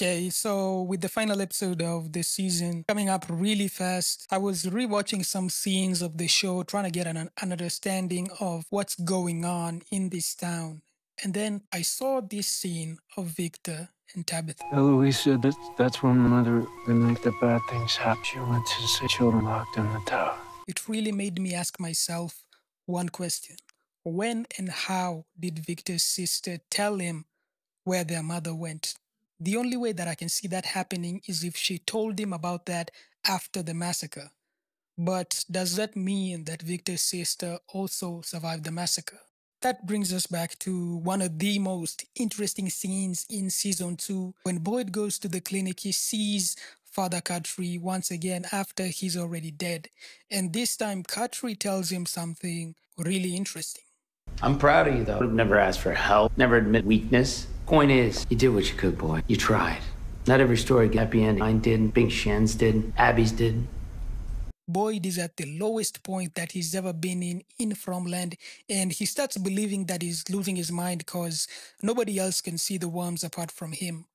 Okay, so with the final episode of this season coming up really fast, I was rewatching some scenes of the show, trying to get an, an understanding of what's going on in this town. And then I saw this scene of Victor and Tabitha. Eloise said that that's when mother, the night that bad things happened, she went to see children locked in the tower. It really made me ask myself one question. When and how did Victor's sister tell him where their mother went? The only way that I can see that happening is if she told him about that after the massacre. But does that mean that Victor's sister also survived the massacre? That brings us back to one of the most interesting scenes in season two. When Boyd goes to the clinic, he sees Father Khatri once again after he's already dead. And this time, Khatri tells him something really interesting. I'm proud of you, though. I've never asked for help, never admit weakness. Point is, you did what you could, boy. You tried. Not every story got happy ending. Mine didn't. Big Shen's didn't. Abby's didn't. Boyd is at the lowest point that he's ever been in in Fromland, and he starts believing that he's losing his mind because nobody else can see the worms apart from him.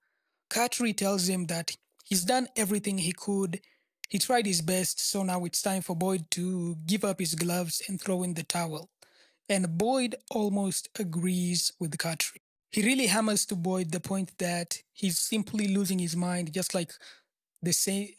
Khatri tells him that he's done everything he could. He tried his best, so now it's time for Boyd to give up his gloves and throw in the towel. And Boyd almost agrees with Khatri he really hammers to Boyd the point that he's simply losing his mind, just like the same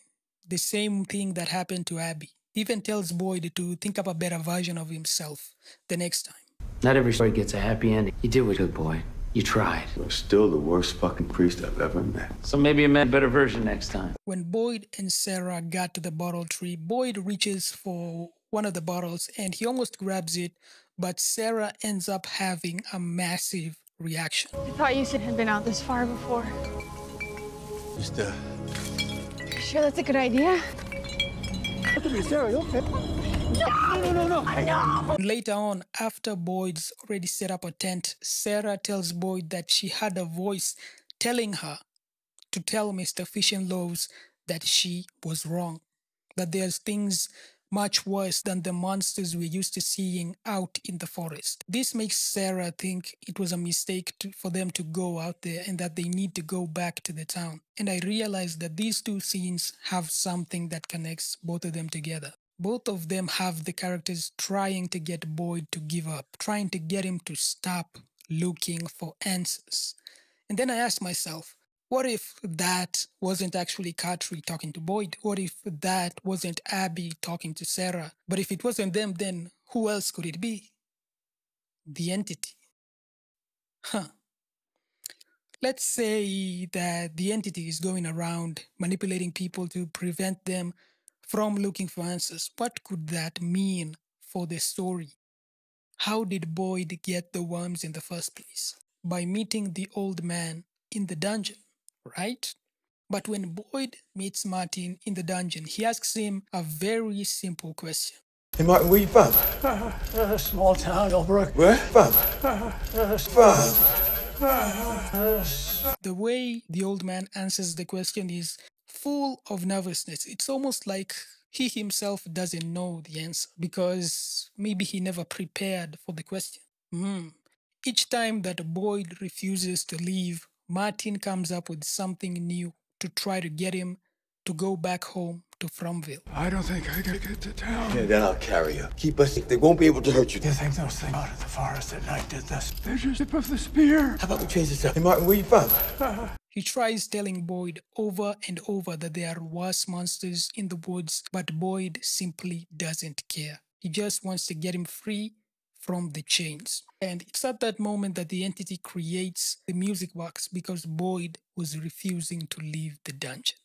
the same thing that happened to Abby. He even tells Boyd to think up a better version of himself the next time. Not every story gets a happy ending. You did what you could, boy. You tried. You're still the worst fucking priest I've ever met. So maybe a better version next time. When Boyd and Sarah got to the bottle tree, Boyd reaches for one of the bottles and he almost grabs it, but Sarah ends up having a massive reaction. I thought you said had been out this far before. Just, uh... You sure that's a good idea? Look at me, Sarah, you okay? No, no, no, no, no. Later on, after Boyd's already set up a tent, Sarah tells Boyd that she had a voice telling her to tell Mr. Fish and Loaves that she was wrong. That there's things much worse than the monsters we're used to seeing out in the forest. This makes Sarah think it was a mistake to, for them to go out there and that they need to go back to the town. And I realized that these two scenes have something that connects both of them together. Both of them have the characters trying to get Boyd to give up, trying to get him to stop looking for answers. And then I asked myself, what if that wasn't actually Khatri talking to Boyd? What if that wasn't Abby talking to Sarah? But if it wasn't them, then who else could it be? The entity. Huh. Let's say that the entity is going around manipulating people to prevent them from looking for answers. What could that mean for the story? How did Boyd get the worms in the first place? By meeting the old man in the dungeon right? But when Boyd meets Martin in the dungeon, he asks him a very simple question. Hey Martin, where you from? Uh, small town, Elbrook. Where? From? from? The way the old man answers the question is full of nervousness. It's almost like he himself doesn't know the answer because maybe he never prepared for the question. Mm. Each time that Boyd refuses to leave Martin comes up with something new to try to get him to go back home to Fromville. I don't think I can get to town. Yeah, then I'll carry you. Keep us safe. They won't be able to hurt you. You think those things out of the forest at night did this? They just tip of the spear. How about we change this up? Hey, Martin, where you from? he tries telling Boyd over and over that there are worse monsters in the woods, but Boyd simply doesn't care. He just wants to get him free from the chains. And it's at that moment that the entity creates the music box because Boyd was refusing to leave the dungeon.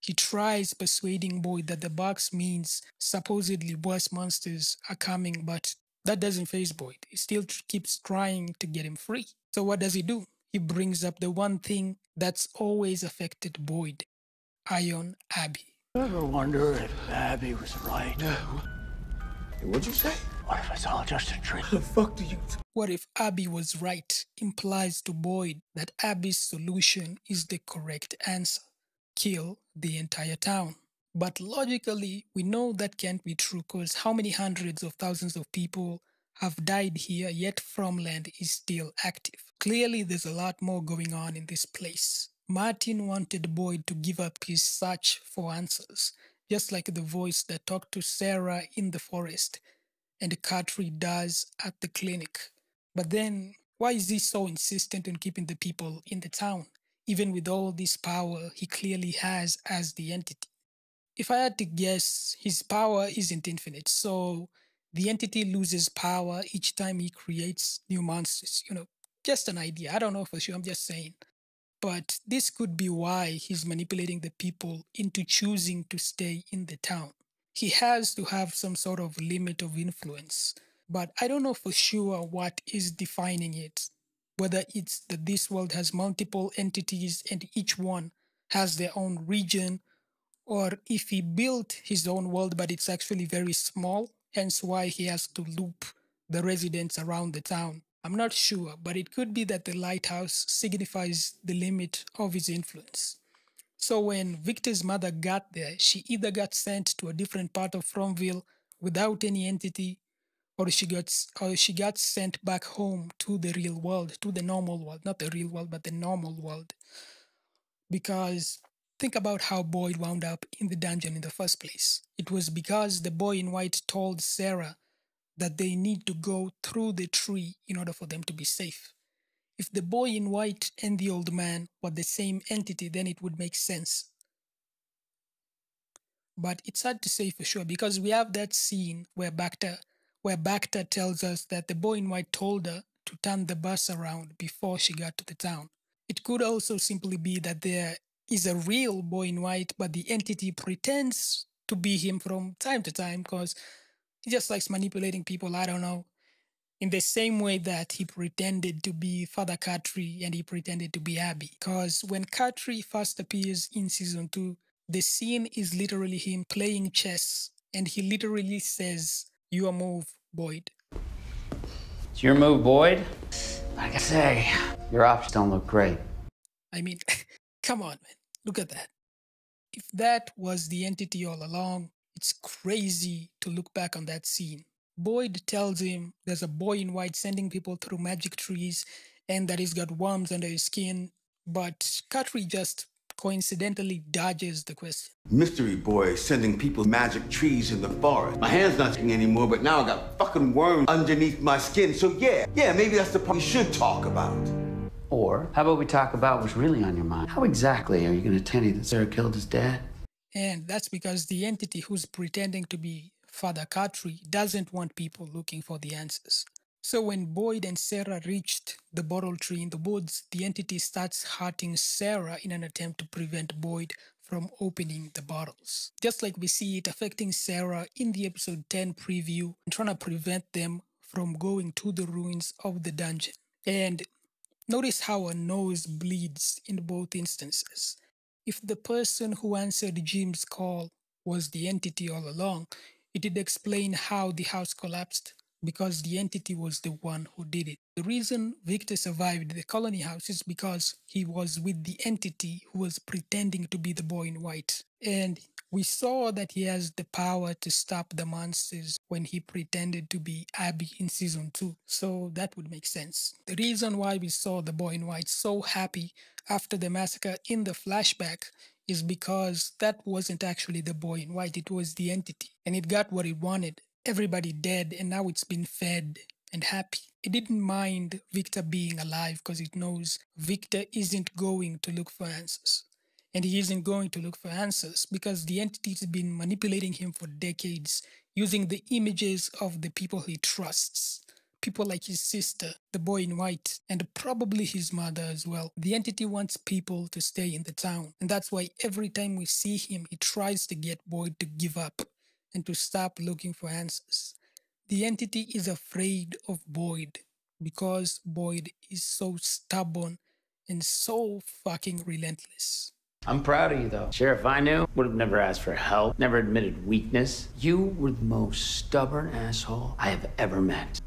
He tries persuading Boyd that the box means supposedly worse monsters are coming, but that doesn't phase Boyd. He still keeps trying to get him free. So what does he do? He brings up the one thing that's always affected Boyd Iron Abby. Ever wonder if Abby was right? What'd you say? What if it's all just a trick? the fuck do you... What if Abby was right implies to Boyd that Abby's solution is the correct answer. Kill the entire town. But logically, we know that can't be true because how many hundreds of thousands of people have died here yet Fromland is still active. Clearly there's a lot more going on in this place. Martin wanted Boyd to give up his search for answers, just like the voice that talked to Sarah in the forest and Khatri does at the clinic. But then, why is he so insistent on keeping the people in the town, even with all this power he clearly has as the entity? If I had to guess, his power isn't infinite, so the entity loses power each time he creates new monsters. You know, just an idea. I don't know for sure, I'm just saying. But this could be why he's manipulating the people into choosing to stay in the town. He has to have some sort of limit of influence, but I don't know for sure what is defining it. Whether it's that this world has multiple entities and each one has their own region, or if he built his own world but it's actually very small, hence why he has to loop the residents around the town. I'm not sure, but it could be that the lighthouse signifies the limit of his influence. So when Victor's mother got there, she either got sent to a different part of Fromville without any entity, or she got or she got sent back home to the real world, to the normal world, not the real world, but the normal world. Because think about how Boyd wound up in the dungeon in the first place. It was because the boy in white told Sarah that they need to go through the tree in order for them to be safe. If the boy in white and the old man were the same entity, then it would make sense. But it's hard to say for sure because we have that scene where Bakta, where Bakta tells us that the boy in white told her to turn the bus around before she got to the town. It could also simply be that there is a real boy in white, but the entity pretends to be him from time to time because he just likes manipulating people. I don't know. In the same way that he pretended to be Father Khatri and he pretended to be Abby. Because when Khatri first appears in season two, the scene is literally him playing chess and he literally says, Your move, Boyd. It's your move, Boyd. Like I say, your options don't look great. I mean, come on, man. Look at that. If that was the entity all along, it's crazy to look back on that scene. Boyd tells him there's a boy in white sending people through magic trees and that he's got worms under his skin, but Khatri just coincidentally dodges the question. Mystery boy sending people magic trees in the forest. My hand's not shaking anymore, but now I got fucking worms underneath my skin. So yeah, yeah, maybe that's the part we should talk about. Or how about we talk about what's really on your mind? How exactly are you going to tell me that Sarah killed his dad? And that's because the entity who's pretending to be Father Khatri doesn't want people looking for the answers. So when Boyd and Sarah reached the bottle tree in the woods, the entity starts hurting Sarah in an attempt to prevent Boyd from opening the bottles. Just like we see it affecting Sarah in the episode 10 preview and trying to prevent them from going to the ruins of the dungeon. And notice how her nose bleeds in both instances. If the person who answered Jim's call was the entity all along, it did explain how the house collapsed because the entity was the one who did it. The reason Victor survived the colony house is because he was with the entity who was pretending to be the boy in white. And we saw that he has the power to stop the monsters when he pretended to be Abby in season 2. So that would make sense. The reason why we saw the boy in white so happy after the massacre in the flashback is because that wasn't actually the boy in white, it was the entity. And it got what it wanted. Everybody dead, and now it's been fed and happy. It didn't mind Victor being alive because it knows Victor isn't going to look for answers. And he isn't going to look for answers because the entity's been manipulating him for decades using the images of the people he trusts people like his sister, the boy in white, and probably his mother as well. The entity wants people to stay in the town, and that's why every time we see him, he tries to get Boyd to give up and to stop looking for answers. The entity is afraid of Boyd because Boyd is so stubborn and so fucking relentless. I'm proud of you, though. Sheriff, I knew, would have never asked for help, never admitted weakness. You were the most stubborn asshole I have ever met.